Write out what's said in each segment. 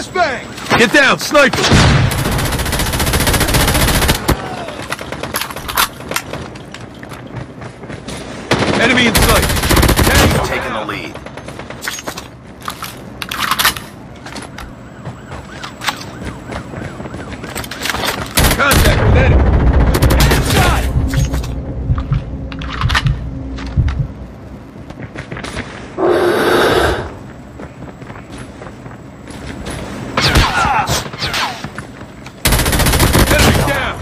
Flashbang! Get down, sniper! Enemy in sight. You've taken the lead. Contact with enemy. Shot! Enemy down.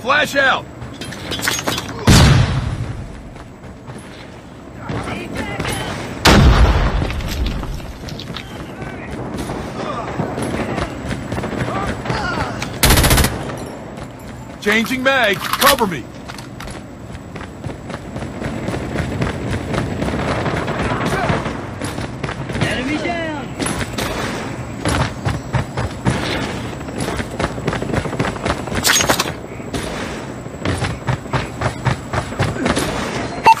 Flash out. Changing mag. Cover me.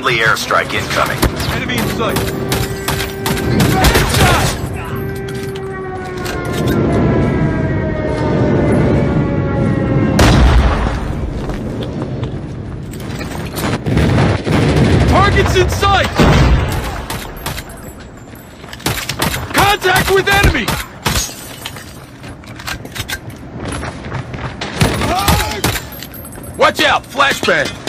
Friendly airstrike incoming. Enemy in sight. Targets in sight! Contact with enemy! Watch out! Flashbang!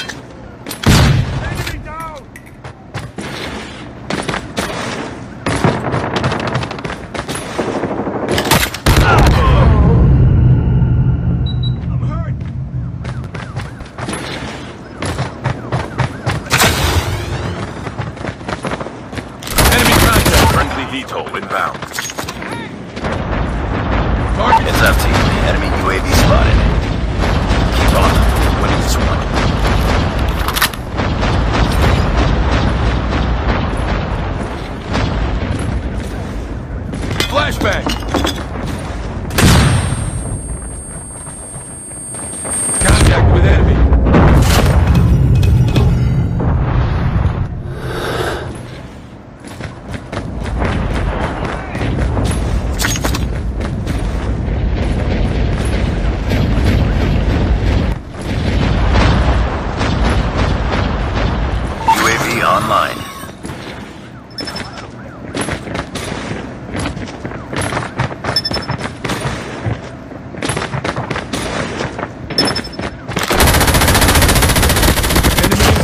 VTOL inbound. Target It's up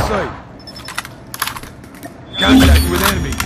sight. Contact with enemy.